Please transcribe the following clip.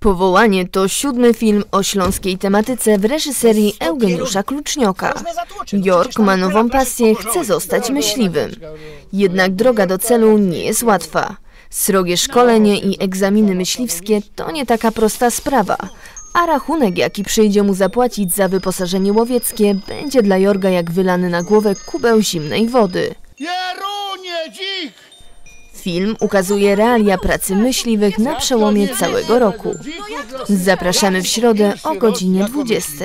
Powołanie to siódmy film o śląskiej tematyce w reżyserii Eugeniusza Klucznioka. Jork ma nową pasję, chce zostać myśliwym. Jednak droga do celu nie jest łatwa. Srogie szkolenie i egzaminy myśliwskie to nie taka prosta sprawa. A rachunek, jaki przyjdzie mu zapłacić za wyposażenie łowieckie, będzie dla Jorga jak wylany na głowę kubeł zimnej wody. Jerunie, dzik! Film ukazuje realia pracy myśliwych na przełomie całego roku. Zapraszamy w środę o godzinie 20.